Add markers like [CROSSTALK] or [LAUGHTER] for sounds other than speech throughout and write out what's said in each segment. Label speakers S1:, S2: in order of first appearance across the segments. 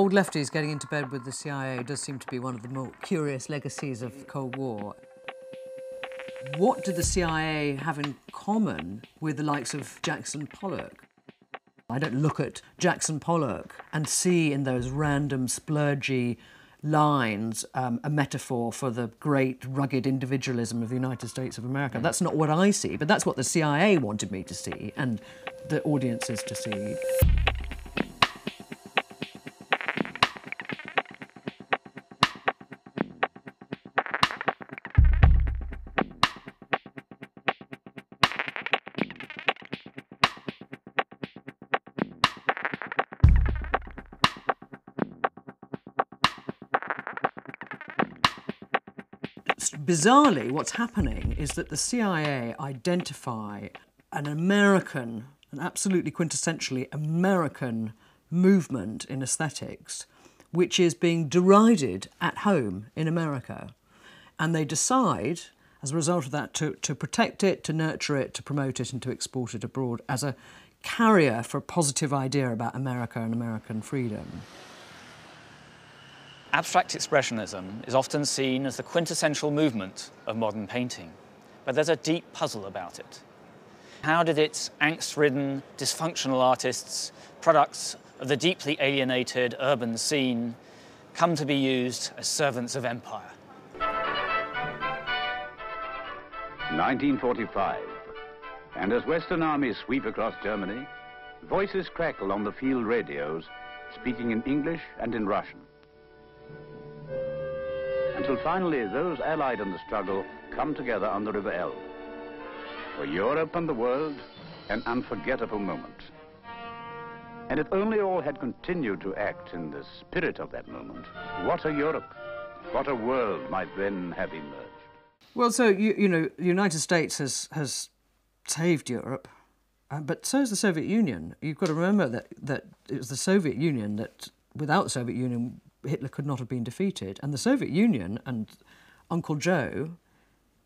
S1: Old lefties getting into bed with the CIA does seem to be one of the more curious legacies of the Cold War. What did the CIA have in common with the likes of Jackson Pollock? I don't look at Jackson Pollock and see in those random splurgy lines um, a metaphor for the great rugged individualism of the United States of America. That's not what I see, but that's what the CIA wanted me to see and the audiences to see. Bizarrely, what's happening is that the CIA identify an American, an absolutely quintessentially American movement in aesthetics, which is being derided at home in America. And they decide, as a result of that, to, to protect it, to nurture it, to promote it, and to export it abroad as a carrier for a positive idea about America and American freedom.
S2: Abstract Expressionism is often seen as the quintessential movement of modern painting, but there's a deep puzzle about it. How did its angst-ridden, dysfunctional artists, products of the deeply alienated urban scene, come to be used as servants of empire?
S3: 1945, and as Western armies sweep across Germany, voices crackle on the field radios, speaking in English and in Russian until finally those allied in the struggle come together on the River Elbe. For Europe and the world, an unforgettable moment. And if only all had continued to act in the spirit of that moment, what a Europe, what a world might then have emerged.
S1: Well, so, you, you know, the United States has, has saved Europe, uh, but so has the Soviet Union. You've got to remember that, that it was the Soviet Union that, without the Soviet Union, Hitler could not have been defeated. And the Soviet Union and Uncle Joe,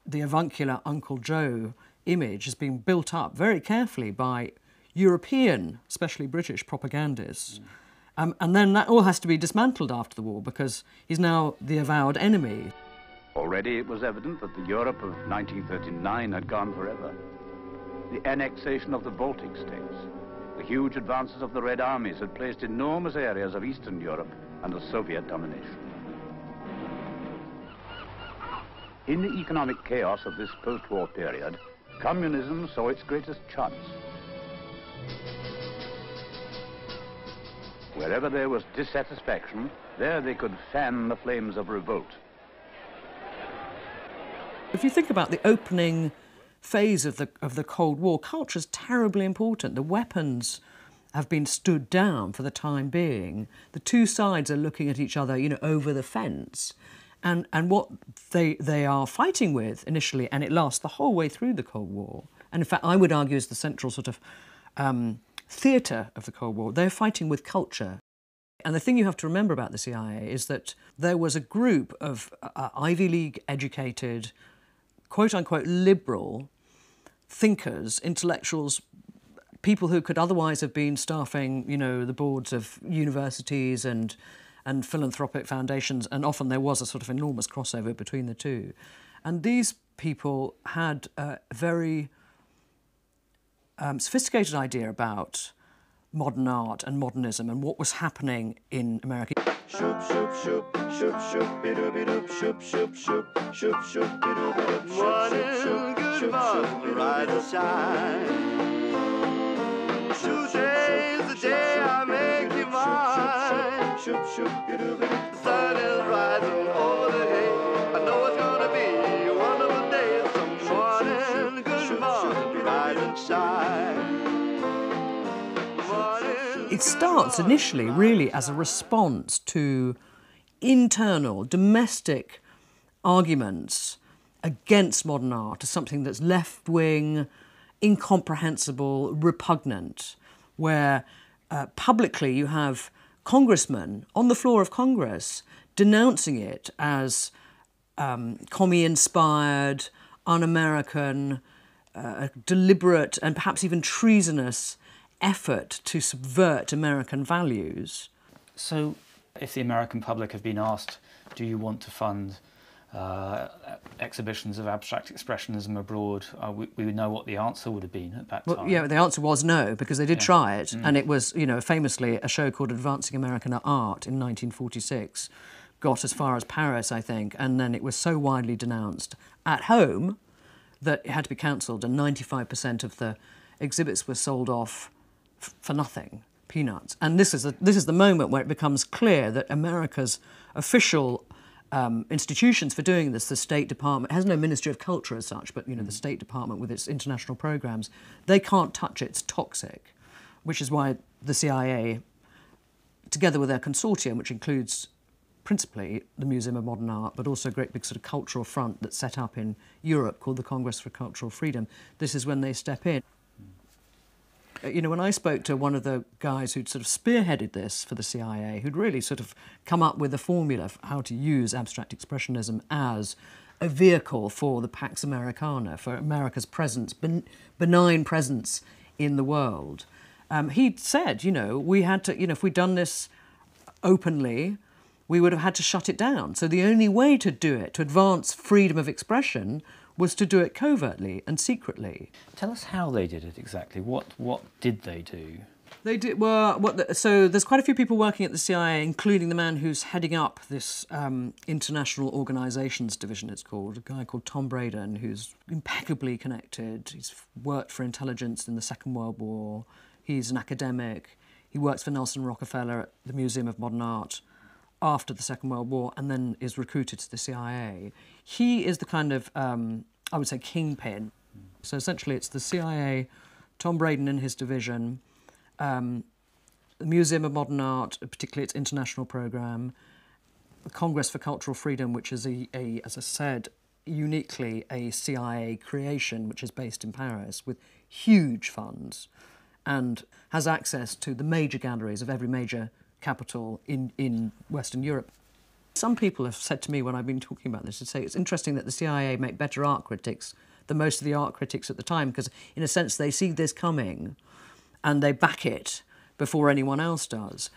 S1: the avuncular Uncle Joe image, has been built up very carefully by European, especially British propagandists. Mm. Um, and then that all has to be dismantled after the war because he's now the avowed enemy.
S3: Already it was evident that the Europe of 1939 had gone forever. The annexation of the Baltic states, the huge advances of the Red Armies had placed enormous areas of Eastern Europe under Soviet domination. In the economic chaos of this post-war period, communism saw its greatest chance. Wherever there was dissatisfaction, there they could fan the flames of revolt.
S1: If you think about the opening phase of the, of the Cold War, culture is terribly important. The weapons have been stood down for the time being. The two sides are looking at each other, you know, over the fence. And, and what they, they are fighting with initially, and it lasts the whole way through the Cold War, and in fact, I would argue is the central sort of um, theatre of the Cold War, they're fighting with culture. And the thing you have to remember about the CIA is that there was a group of uh, Ivy League educated, quote unquote, liberal thinkers, intellectuals, people who could otherwise have been staffing, you know, the boards of universities and and philanthropic foundations, and often there was a sort of enormous crossover between the two. And these people had a very um, sophisticated idea about modern art and modernism and what was happening in America. Shoop, shoop, It starts initially really as a response to internal, domestic arguments against modern art as something that's left wing, incomprehensible, repugnant, where uh, publicly you have congressmen on the floor of Congress denouncing it as um, commie inspired, un American, uh, deliberate, and perhaps even treasonous effort to subvert American values. So
S2: If the American public have been asked, do you want to fund uh, exhibitions of abstract expressionism abroad, uh, we, we would know what the answer would have been at that
S1: Well,
S2: time.
S1: yeah, the answer was no because they did
S2: Yeah.
S1: try it, and it was, you know, famously a show called Advancing American Art in 1946 got as far as Paris, I think, and then it was so widely denounced at home that it had to be cancelled, and 95% of the exhibits were sold off for nothing, peanuts. And this is a, this is the moment where it becomes clear that America's official um, institutions for doing this, the State Department has no Ministry of Culture as such, but you know the State Department with its international programs, they can't touch it. It's toxic, which is why the CIA, together with their consortium, which includes principally the Museum of Modern Art, but also a great big sort of cultural front that's set up in Europe called the Congress for Cultural Freedom. This is when they step in. You know, when I spoke to one of the guys who'd sort of spearheaded this for the CIA, who'd really sort of come up with a formula for how to use abstract expressionism as a vehicle for the Pax Americana, for America's presence, ben- benign presence in the world, um, he'd said, you know, we had to, you know, if we'd done this openly, we would have had to shut it down. So the only way to do it, to advance freedom of expression, was to do it covertly and secretly.
S2: Tell us how they did it exactly. What, what did they do?
S1: They did well. What the, so there's quite a few people working at the CIA, including the man who's heading up this um, international organisations division. It's called a guy called Tom Braden, who's impeccably connected. He's worked for intelligence in the Second World War. He's an academic. He works for Nelson Rockefeller at the Museum of Modern Art after the Second World War, and then is recruited to the CIA. He is the kind of um, I would say kingpin. So essentially, it's the CIA, Tom Braden and his division um, the Museum of Modern Art, particularly its international program, the Congress for Cultural Freedom, which is a, a, as I said, uniquely a CIA creation, which is based in Paris with huge funds, and has access to the major galleries of every major capital in, in Western Europe. Some people have said to me when I've been talking about this, to say it's interesting that the CIA make better art critics than most of the art critics at the time, because in a sense they see this coming and they back it before anyone else does.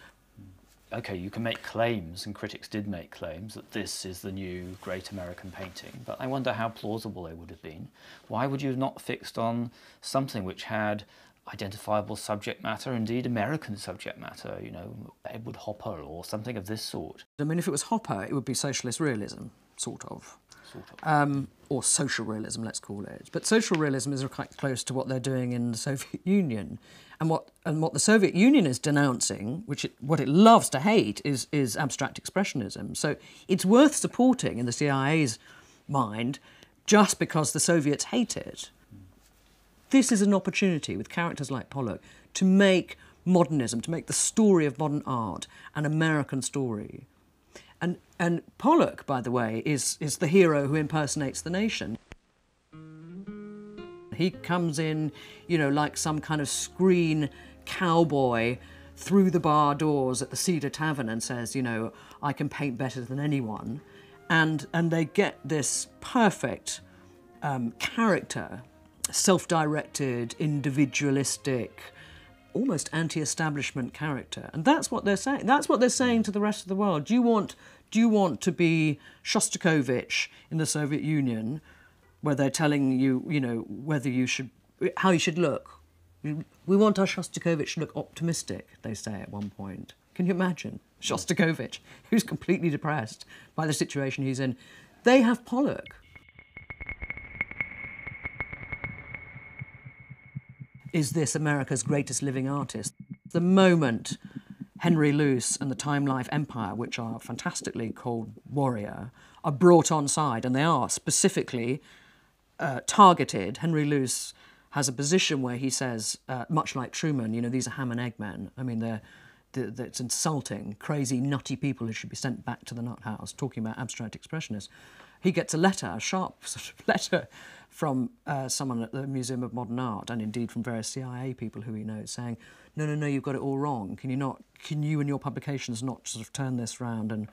S2: Okay, you can make claims, and critics did make claims that this is the new great American painting, but I wonder how plausible they would have been. Why would you have not fixed on something which had identifiable subject matter, indeed American subject matter, you know, Edward Hopper or something of this sort?
S1: I mean, if it was Hopper, it would be socialist realism, sort of.
S2: Sort of.
S1: Um, or social realism, let's call it. But social realism is quite close to what they're doing in the Soviet [LAUGHS] Union. And what, and what the Soviet Union is denouncing, which it, what it loves to hate, is, is abstract expressionism. So it's worth supporting in the CIA's mind just because the Soviets hate it. This is an opportunity with characters like Pollock to make modernism, to make the story of modern art an American story. And, and Pollock, by the way, is, is the hero who impersonates the nation. He comes in, you know, like some kind of screen cowboy through the bar doors at the Cedar Tavern and says, you know, I can paint better than anyone. And, and they get this perfect um, character, self directed, individualistic, almost anti-establishment character, and that's what they're saying. That's what they're saying to the rest of the world. Do you want do you want to be Shostakovich in the Soviet Union, where they're telling you, you know, whether you should how you should look? We want our Shostakovich to look optimistic. They say at one point. Can you imagine Shostakovich, [LAUGHS] who's completely depressed by the situation he's in? They have Pollock. Is this America's greatest living artist? The moment Henry Luce and the Time Life Empire, which are fantastically called Warrior, are brought on side, and they are specifically uh, targeted. Henry Luce has a position where he says, uh, much like Truman, you know, these are ham and egg men. I mean, they're, they're, they're- it's insulting, crazy, nutty people who should be sent back to the nut house, talking about abstract expressionists. He gets a letter, a sharp [LAUGHS] sort of letter from uh, someone at the Museum of Modern Art, and indeed from various CIA people who he knows, saying, "No, no, no, you've got it all wrong. Can you not? Can you and your publications not sort of turn this round and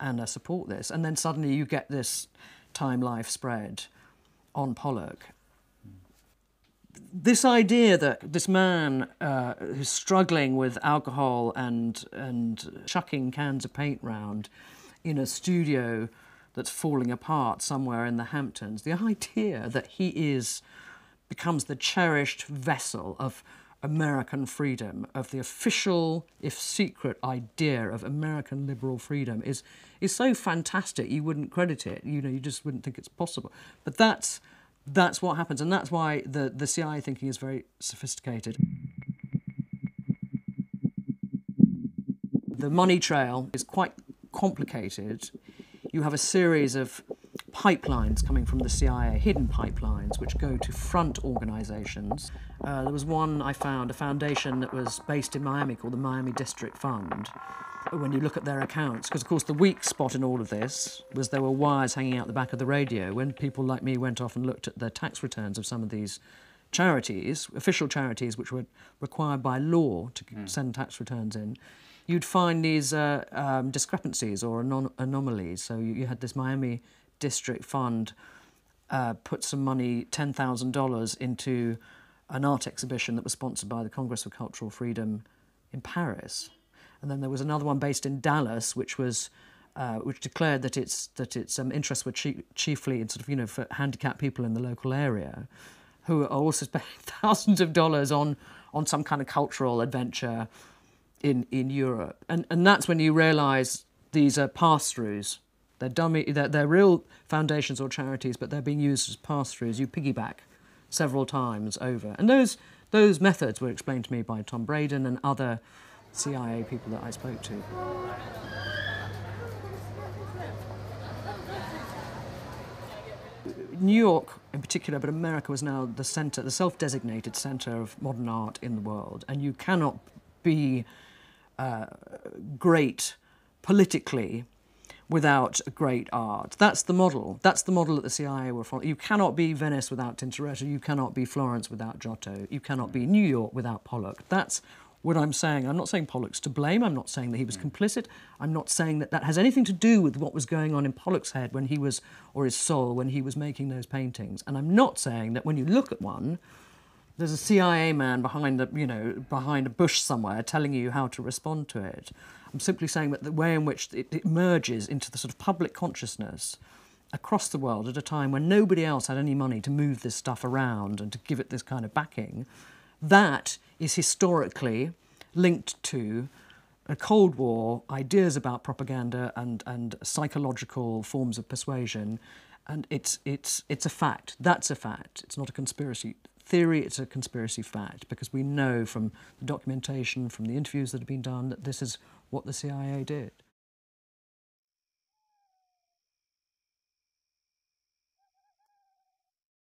S1: and uh, support this?" And then suddenly you get this Time Life spread on Pollock this idea that this man uh, who's struggling with alcohol and and chucking cans of paint round in a studio that's falling apart somewhere in the Hamptons, the idea that he is becomes the cherished vessel of American freedom, of the official, if secret, idea of American liberal freedom is is so fantastic you wouldn't credit it. You know, you just wouldn't think it's possible. But that's that's what happens, and that's why the, the CIA thinking is very sophisticated. The money trail is quite complicated. You have a series of pipelines coming from the CIA, hidden pipelines, which go to front organizations. Uh, there was one I found, a foundation that was based in Miami called the Miami District Fund. When you look at their accounts, because of course the weak spot in all of this was there were wires hanging out the back of the radio. When people like me went off and looked at the tax returns of some of these charities, official charities, which were required by law to mm. send tax returns in, you'd find these uh, um, discrepancies or anom- anomalies. So you, you, had this Miami district fund uh, put some money, $10,000, into an art exhibition that was sponsored by the Congress for Cultural Freedom in Paris. And then there was another one based in Dallas, which was uh, which declared that its that its um, interests were chiefly in sort of you know for handicapped people in the local area, who are also [LAUGHS] spending thousands of dollars on on some kind of cultural adventure in in Europe. And and that's when you realise these are pass throughs they're dummy. They're, they're real foundations or charities, but they're being used as pass-throughs. You piggyback several times over, and those those methods were explained to me by Tom Braden and other CIA people that I spoke to. New York in particular, but America was now the centre, the self-designated centre of modern art in the world, and you cannot be uh, great politically without great art. That's the model. That's the model that the CIA were following. You cannot be Venice without Tintoretto. You cannot be Florence without Giotto. You cannot be New York without Pollock. That's what I'm saying. I'm not saying Pollock's to blame. I'm not saying that he was complicit. I'm not saying that that has anything to do with what was going on in Pollock's head when he was, or his soul, when he was making those paintings. And I'm not saying that when you look at one, there's a CIA man behind the, you know, behind a bush somewhere telling you how to respond to it. I'm simply saying that the way in which it, emerges into the sort of public consciousness across the world at a time when nobody else had any money to move this stuff around and to give it this kind of backing, that is historically linked to a Cold War, ideas about propaganda and, and psychological forms of persuasion. And it's, it's, it's a fact. That's a fact. It's not a conspiracy theory, it's a conspiracy fact because we know from the documentation, from the interviews that have been done, that this is what the CIA did.